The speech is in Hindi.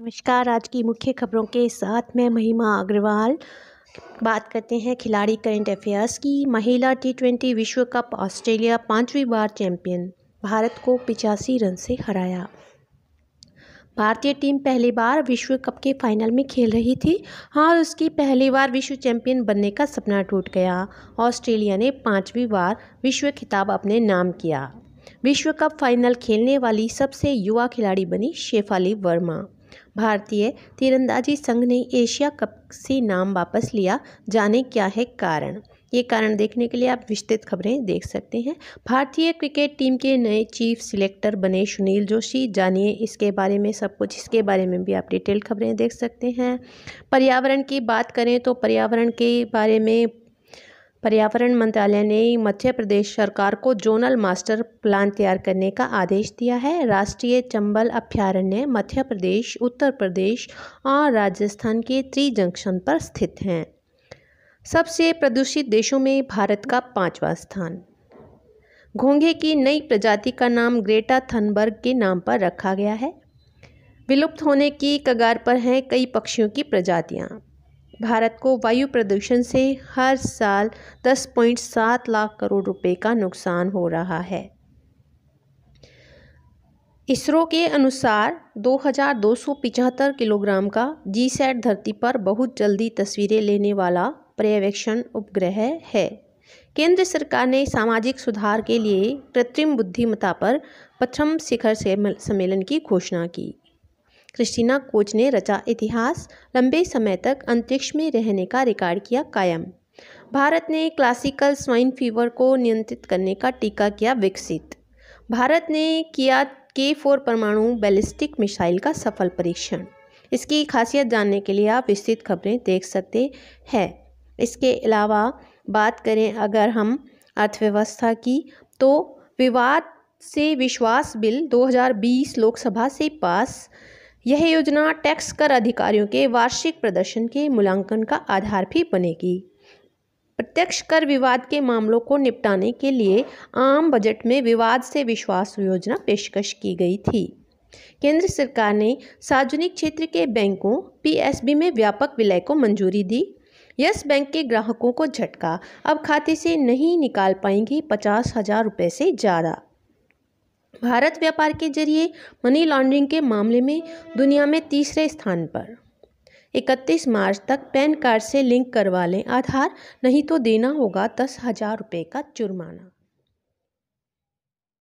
नमस्कार। आज की मुख्य खबरों के साथ मैं महिमा अग्रवाल। बात करते हैं खिलाड़ी करंट अफेयर्स की। महिला टी ट्वेंटी विश्व कप ऑस्ट्रेलिया पांचवी बार चैंपियन। भारत को पिचासी रन से हराया। भारतीय टीम पहली बार विश्व कप के फाइनल में खेल रही थी। और उसकी पहली बार विश्व चैंपियन बनने का सपना टूट गया। ऑस्ट्रेलिया ने पांचवी बार विश्व खिताब अपने नाम किया। विश्व कप फाइनल खेलने वाली सबसे युवा खिलाड़ी बनी शेफाली वर्मा। भारतीय तीरंदाजी संघ ने एशिया कप से नाम वापस लिया। जाने क्या है कारण? ये कारण देखने के लिए आप विस्तृत खबरें देख सकते हैं। भारतीय क्रिकेट टीम के नए चीफ सिलेक्टर बने सुनील जोशी। जानिए इसके बारे में सब कुछ। इसके बारे में भी आप डिटेल खबरें देख सकते हैं। पर्यावरण की बात करें तो पर्यावरण के बारे में पर्यावरण मंत्रालय ने मध्य प्रदेश सरकार को जोनल मास्टर प्लान तैयार करने का आदेश दिया है। राष्ट्रीय चंबल अभ्यारण्य मध्य प्रदेश, उत्तर प्रदेश और राजस्थान के त्रि जंक्शन पर स्थित हैं। सबसे प्रदूषित देशों में भारत का पांचवा स्थान। घोंघे की नई प्रजाति का नाम ग्रेटा थनबर्ग के नाम पर रखा गया है। विलुप्त होने की कगार पर हैं कई पक्षियों की प्रजातियाँ। भारत को वायु प्रदूषण से हर साल 10.7 लाख करोड़ रुपए का नुकसान हो रहा है। इसरो के अनुसार 2275 किलोग्राम का जी सैट धरती पर बहुत जल्दी तस्वीरें लेने वाला पर्यवेक्षण उपग्रह है। केंद्र सरकार ने सामाजिक सुधार के लिए कृत्रिम बुद्धिमत्ता पर प्रथम शिखर सम्मेलन की घोषणा की। क्रिस्टीना कोच ने रचा इतिहास, लंबे समय तक अंतरिक्ष में रहने का रिकॉर्ड किया कायम। भारत ने क्लासिकल स्वाइन फीवर को नियंत्रित करने का टीका किया विकसित। भारत ने किया के फोर परमाणु बैलिस्टिक मिसाइल का सफल परीक्षण। इसकी खासियत जानने के लिए आप विस्तृत खबरें देख सकते हैं। इसके अलावा बात करें अगर हम अर्थव्यवस्था की तो विवाद से विश्वास बिल 2020 लोकसभा से पास यह योजना टैक्स कर अधिकारियों के वार्षिक प्रदर्शन के मूल्यांकन का आधार भी बनेगी। प्रत्यक्ष कर विवाद के मामलों को निपटाने के लिए आम बजट में विवाद से विश्वास योजना पेशकश की गई थी। केंद्र सरकार ने सार्वजनिक क्षेत्र के बैंकों, पीएसबी में व्यापक विलय को मंजूरी दी। यस बैंक के ग्राहकों को झटका, अब खाते से नहीं निकाल पाएँगे पचास हज़ार रुपये से ज़्यादा। भारत व्यापार के ज़रिए मनी लॉन्ड्रिंग के मामले में दुनिया में तीसरे स्थान पर। 31 मार्च तक पैन कार्ड से लिंक करवा लें। आधार नहीं तो देना होगा दस हज़ार रुपये का जुर्माना।